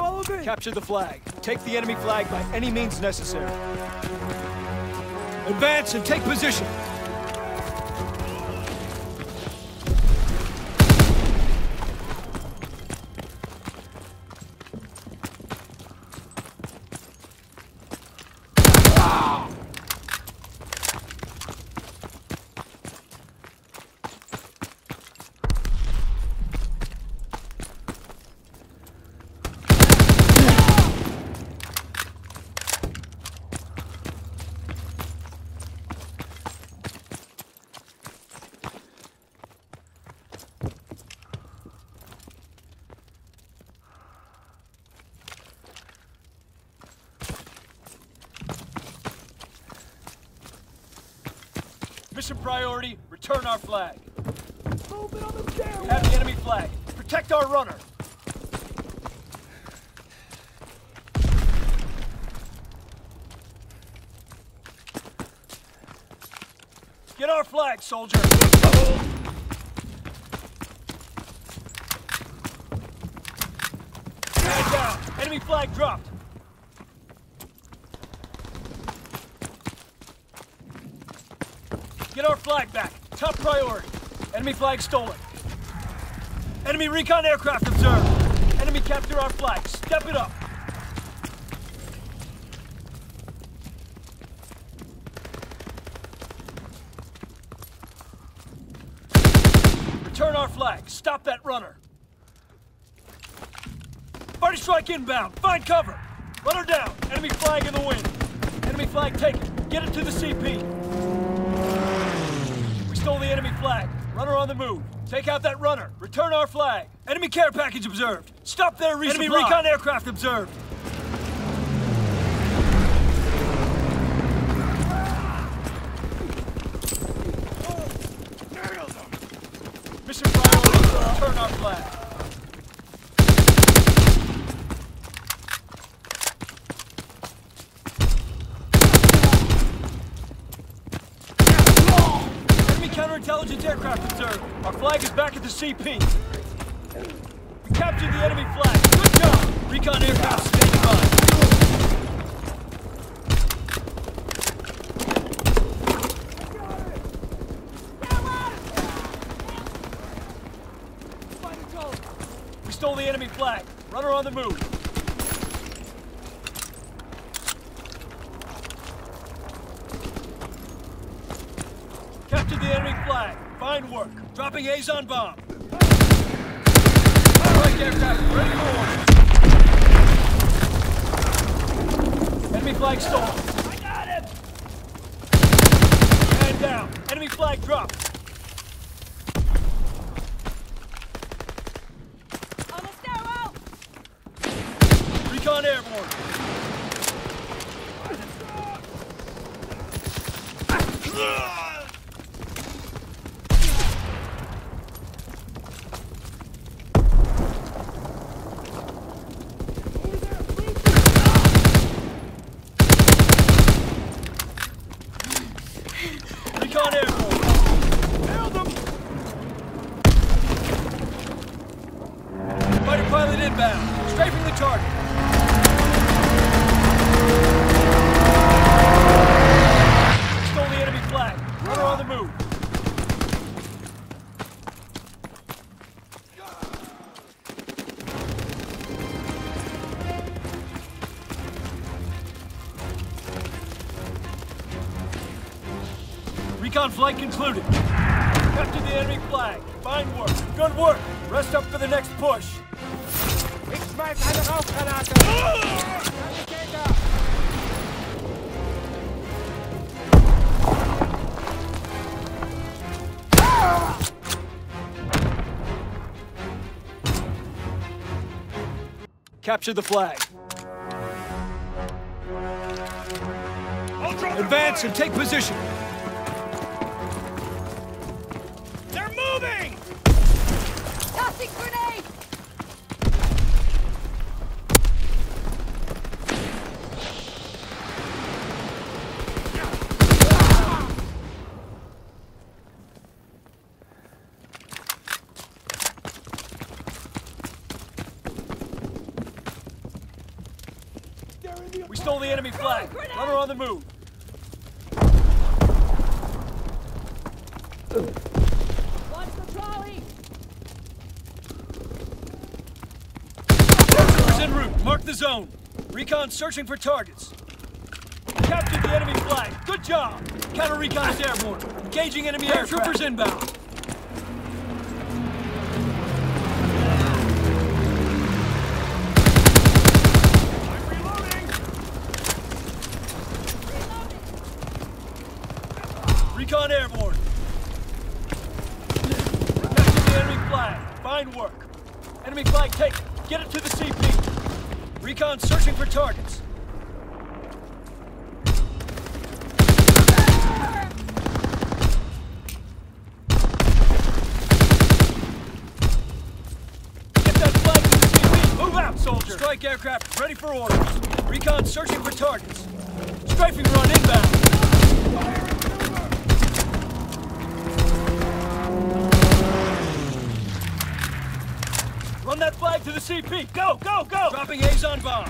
Follow me! Capture the flag. Take the enemy flag by any means necessary. Advance and take position. Mission priority, return our flag. Moving on the stairwell! Have the enemy flag. Protect our runner. Get our flag, soldier. Man down. Enemy flag dropped. Get our flag back. Top priority. Enemy flag stolen. Enemy recon aircraft observed. Enemy capture our flag. Step it up. Return our flag. Stop that runner. Party strike inbound. Find cover. Run her down. Enemy flag in the wind. Enemy flag taken. Get it to the CP. We stole the enemy flag. Runner on the move. Take out that runner. Return our flag. Enemy care package observed. Stop their, resupply. Enemy recon aircraft observed. Mission priority. Return our flag. Enemy counterintelligence aircraft observed. Our flag is back at the CP. We captured the enemy flag. Good job. Recon aircraft standing by. We stole the enemy flag. Runner on the move. Captured the enemy flag. Fine work. Dropping Azon bomb. Strike aircraft ready for order. Enemy flag stolen. I got him! Man down. Enemy flag dropped. On the stairwell! Recon airborne. Recon airborne. Nailed him! Fighter pilot inbound. Strafing the target. Stole the enemy flag. Runner on the move. Recon flight concluded. Captured the enemy flag. Fine work. Good work. Rest up for the next push. Ich schmeiß eine Rauchgranate! Sanitäter! Capture the flag. Advance and take position. They're moving! Tossing grenade! They're in the We stole the enemy flag. Runner on the move. Watch the trolley! Paratroopers en route. Mark the zone. Recon searching for targets. Captured the enemy flag. Good job. Counter recon is airborne. Engaging enemy aircraft. Paratroopers inbound. Fine work. Enemy flag taken. Get it to the CP. Recon searching for targets. Get that flag to the CP. Move out, soldier. Strike aircraft ready for orders. Recon searching for targets. Strafing run inbound. Run that flag to the CP. Go, go, go. Dropping Azon bomb.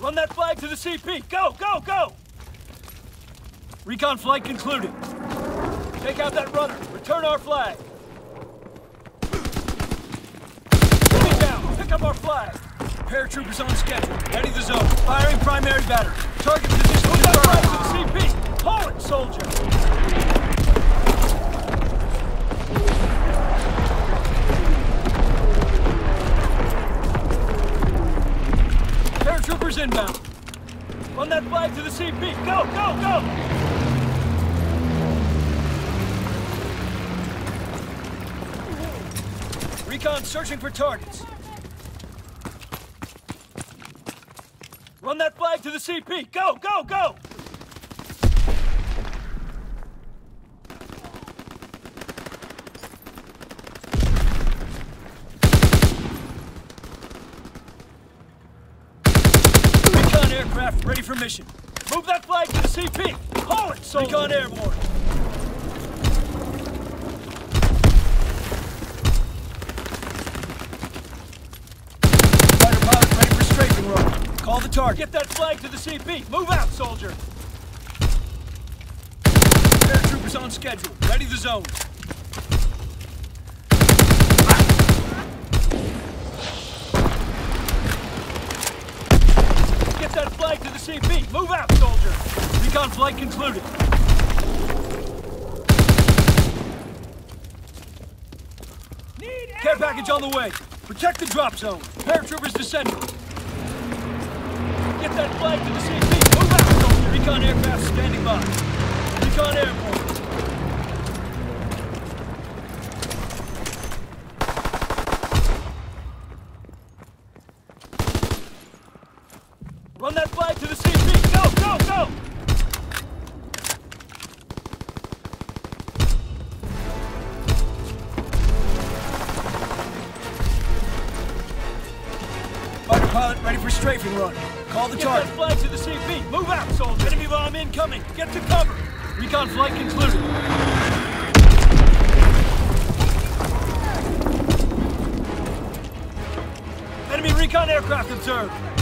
Run that flag to the CP. Go, go, go. Recon flight concluded. Take out that runner. Return our flag. Enemy down. Pick up our flag. Paratroopers on schedule. Ready the zone. Firing primary battery. Target position Move that flag to the CP. Hold it, soldier. Paratroopers inbound. Run that flag to the CP. Go, go, go! Recon searching for targets. Run that flag to the CP. Go, go, go! Recon aircraft ready for mission. Move that flag to the CP. Hold it, soldier. Recon airborne. Fighter pilot ready for strafing Call the target. Get that flag to the CP. Move out, soldier. Paratroopers on schedule. Ready the zone. Get that flag to the CP. Move out, soldier. Recon flight concluded. Care package on the way. Protect the drop zone. Paratroopers descending. Get that flag to the CP. Move out. Recon aircraft standing by. Recon airborne. Pilot ready for strafing run. Call the target. Get that flag to the CP. Move out, soldier. Enemy bomb incoming. Get to cover. Recon flight concluded. Enemy recon aircraft observed.